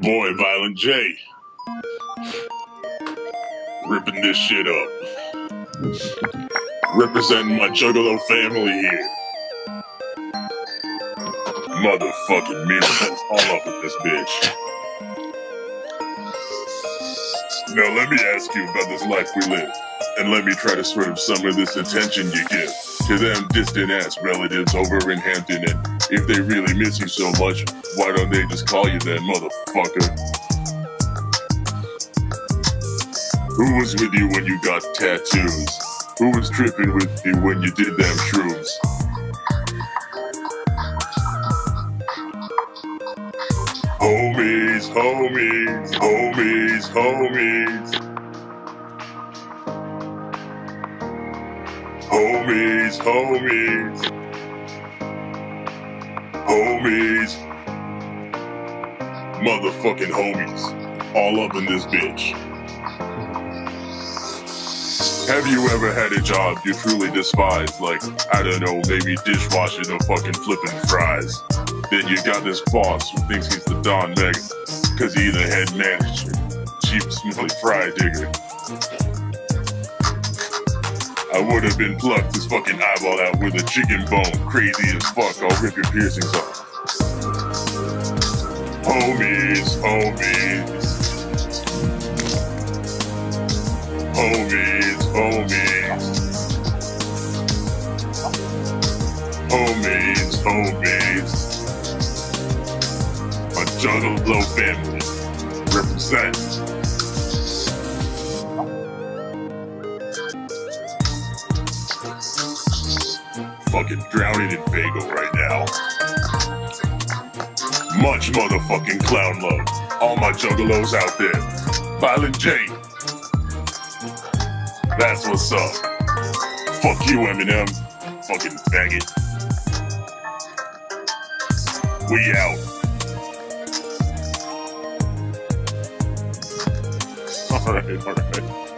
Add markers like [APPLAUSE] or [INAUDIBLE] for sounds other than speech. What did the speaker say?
Boy, Violent J. Ripping this shit up. Representing my Juggalo family here. Motherfucking miracles all up with this bitch. Now let me ask you about this life we live, and let me try to sort of some of this attention you give to them distant ass relatives over in Hampton, and if they really miss you so much, why don't they just call you that motherfucker? Who was with you when you got tattoos? Who was tripping with you when you did them shrooms? Homies, homies, homies, homies. Homies, homies. Homies. Motherfucking homies. All up in this bitch. Have you ever had a job you truly despise? Like, I don't know, maybe dishwashing or fucking flipping fries. Then you got this boss who thinks he's the Don Mega, cause he the head manager. Cheap, smelly fry digger. I would have been plucked his fucking eyeball out with a chicken bone. Crazy as fuck, I'll rip your piercings off. Homies, homies. Homies, homies. Homies, homies. My Juggalo family represent. Fucking drowning in Faygo right now. Much motherfucking clown love. All my juggalos out there. Violent J. That's what's up. Fuck you, Eminem. Fucking faggot. We out. [LAUGHS] Alright, alright.